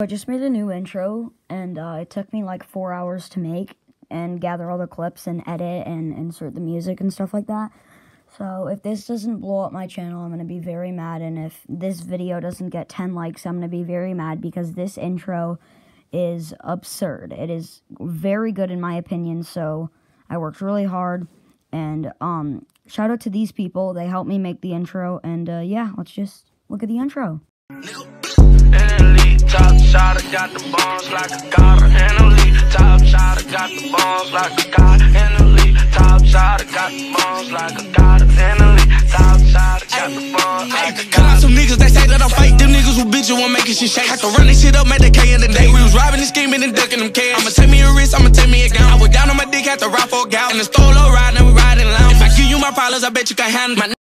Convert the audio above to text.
I just made a new intro, and uh, it took me like four hours to make and gather all the clips and edit and insert the music and stuff like that. So if this doesn't blow up my channel, I'm going to be very mad. And if this video doesn't get 10 likes, I'm going to be very mad because this intro is absurd. It is very good in my opinion, so I worked really hard. And um, shout out to these people. They helped me make the intro. And uh, yeah, let's just look at the intro top shot, I got the bombs like a god and elite. Top shot, I got the bombs like a god and elite. Top shot, I got the bombs like a god and elite. Top shot, I got the bombs like a god. Some niggas, they say that I'm fake. Them niggas who bitch you want making shit shake. Had to run this shit up, make the K in the day. We was robbing and scheming and ducking them K. I'ma take me a wrist, I'ma take me a gown. I was down on my dick, had to ride for a gal. In the store, low ride, now we riding loud. If I give you my problems, I bet you can handle my